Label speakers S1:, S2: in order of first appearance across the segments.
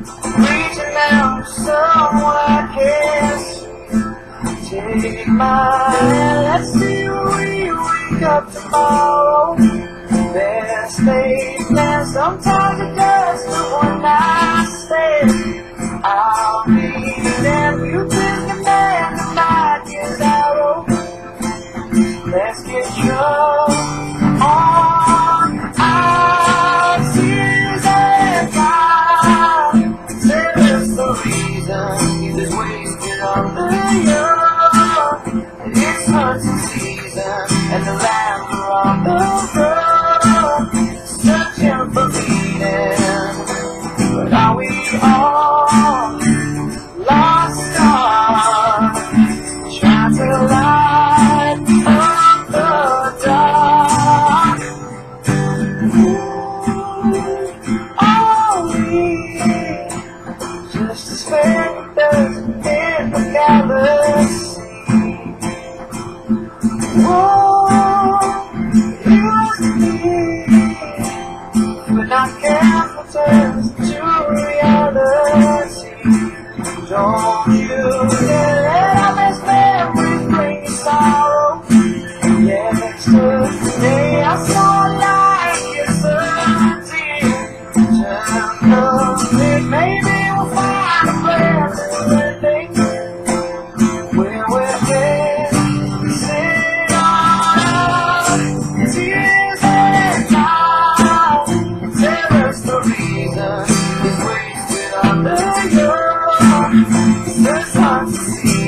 S1: reaching out to someone see. Take my hand, let's see where we wake up tomorrow. Best laid plan, sometimes it does, but when I stay, I'll be there. You been the man, is arrow. Let's get drunk The reason he was wasted on the young. It's hunting season and the in the galaxy? You not careful turns to reality. Don't you let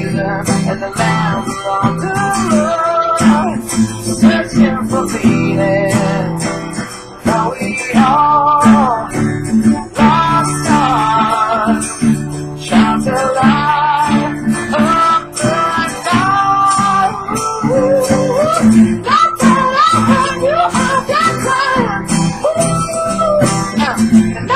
S1: and the lambs on the road searching for meaning. We lost the night. You.